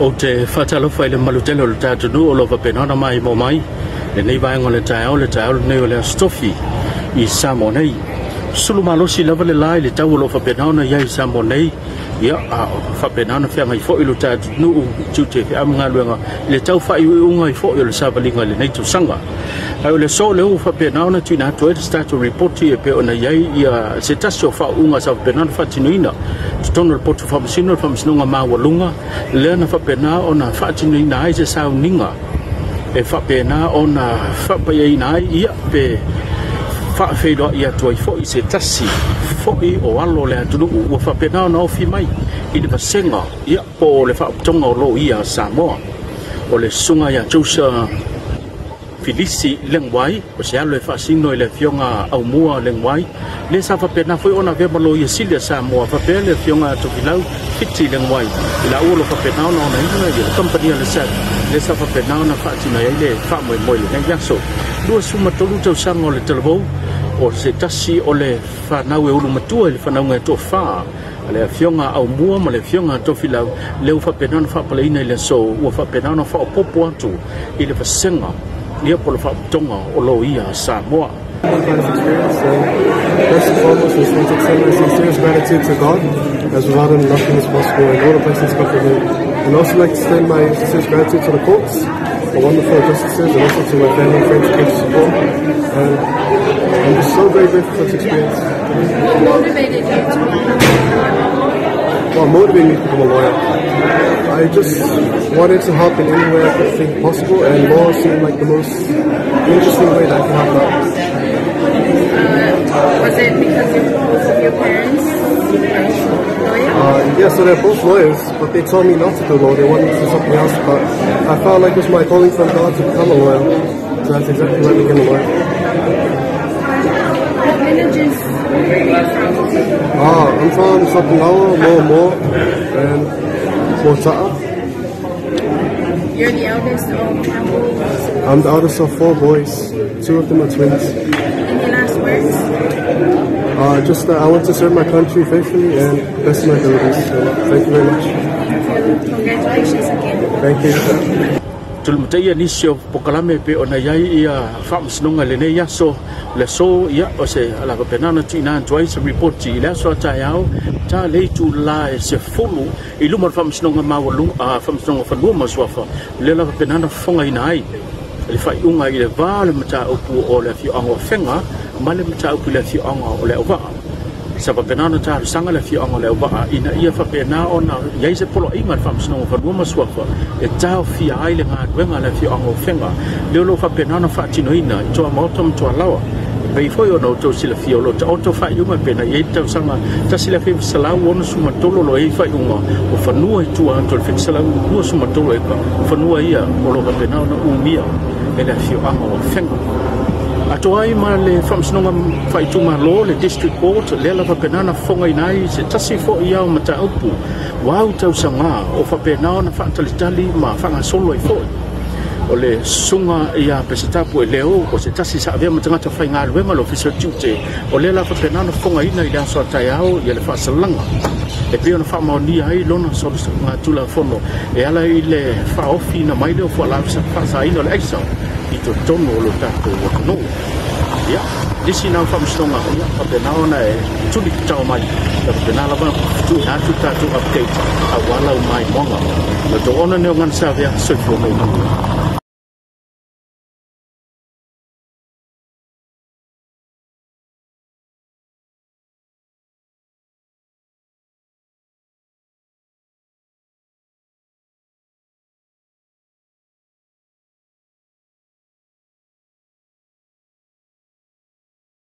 o te whatalofa i le malutele o le tātunu o lova wapenana mai mo mai le nei vai le tai le tai le nei o le astofi i Samonei. sulumalo silava le la i le tau o loo fapenaona iai samo nei. Ia ao faapenaona feagai foʻi lo tatunuu tiute feamagaluega i le tau faaiuiuga i foʻi o le savaliga i lenei tausaga ae o le so le ua faapenaona tuina atu ai le tatou repoti e pe ona iai ia, se tasi o faauʻuga sa faapenaona faatinoina totonu le potu faamasino le faamasinoga maualuga lea na faapena ona faatinoina ai se sauniga e faapena ona faapaiaina ai, ia, pe faafeiloaʻi atu ai foʻi se tasi foʻi o alo le atunuu ua faapena o ofi mai i le vasega ia po o le faapitoga o lou ia samoa o le suga iā jausa filisi i legua ai o se alo e faasino i le afioga aumua legua ai le sa faapena foʻi ona avea ma lo ia sili a samoa faapea le afioga tofilau fiti i legua ai i la ua lo faapena ona ona iga ia le kampania le sa le sa faapena ona faatinai ai le faamoemoe lenei aso lua sumatolu tausaga o le talavou o se tasi o le whanau e ulu matua i le whanau ngai to whaa le fionga au mua ma le fionga to filau le ufa penana fa pala le so u fa penana fa popo atu i le fasenga ia po le o lo ia first and foremost, we want to extend my sincerest gratitude to God, as without Him nothing is possible, and all the blessings come from Him. And also like to extend my sincerest gratitude to the courts, the wonderful justices, and also to my family and friends who support. And I'm just so very grateful for this experience. What motivated you to What motivated me to become a lawyer? I just wanted to help in any way I could think possible, and law seemed like the most interesting way that I could help out. Was it because of both of your parents? Uh, yeah, so they're both lawyers, but they told me not to do law. They wanted me to do something else, but I felt like it was my calling from God to become a lawyer. So that's exactly why I became a lawyer. What villages were you from? Ah, I'm from Sapulawa, Mo Mo, and Mota'a. You're the eldest of how many? I'm the eldest of four boys. Two of them are twins. Any last words? Uh, just that I want to serve my country faithfully and best of my abilities. So thank you very much. Congratulations again. Thank you. tulamatai nisi o pokalame pe ona iai ia faamasinoga lenei aso. Le so ia o se alapapenana tiina atu ai se repoti i le aso ataeao talei tulā e sefulu i luma le faamasinoga faamasinoga fanua ma suafa le lavapenana fofogaina ai. Le faiʻuga i le vā le mataupu o le afioaga o fega ma le mataupu i le afioaga o le auvaa savapena ona talosaga le afiaoga le auvaa ina ia faapena ona iai se poloaʻiga le faamasinoga falua ma suafa e taofia ai le galuega le afiaoga ofega le o lou faapena ona faatinoina i toa maoto matoalawa pei foi ona outou silafia o loo taoto faaiuga pena iai tausaga tasi le fefesalau ona sumatolo lo ai faiuga o fanua itua atu le fefesalau lua sumatolo eka o fanua ia o loo faapena ona umia. E le afioaga o afega atoai ma le faamasinoga faaitūmālō le district board le ala vakanana fogaiina ai se tasi foʻi iao mataupu uau tausagā o faapenā ona faatalitali ma faagasolo ai foʻi o le suga ia pesetapu e leo o se tasi saavea ma tagata faigaluega lo fesatiute o le la faapena e ona fogaina i le aso ataeao ia le faasalaga e pea ona faamaonia ai lona solegatulafono e ala i le faaofi na mai lea o fualalu faasāina o le aisa. itu tono lo tato o no ia disi na fam stonga ia pa pe na ona e tuli tau mai ta pe na lava tu na tu tato update a wala mai monga na to ona ne ngan sa via so fo mai